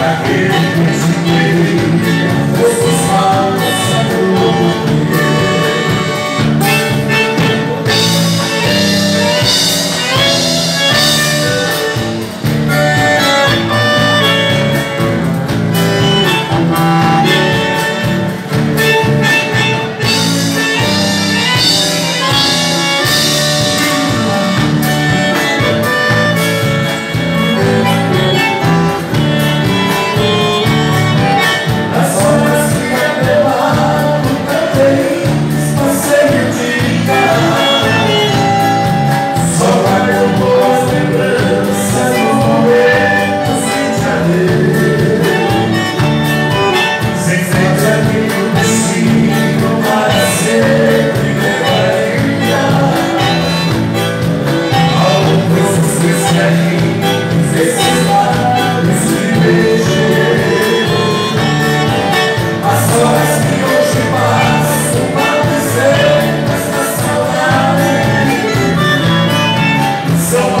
I can't so